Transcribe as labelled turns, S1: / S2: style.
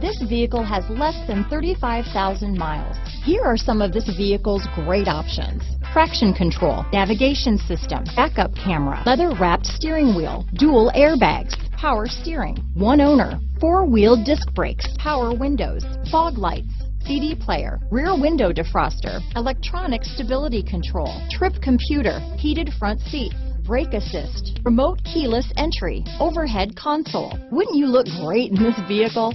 S1: This vehicle has less than 35,000 miles. Here are some of this vehicle's great options. Traction control, navigation system, backup camera, leather wrapped steering wheel, dual airbags, power steering, one owner, four wheel disc brakes, power windows, fog lights, CD player, rear window defroster, electronic stability control, trip computer, heated front seats, brake assist, remote keyless entry, overhead console. Wouldn't you look great in this vehicle?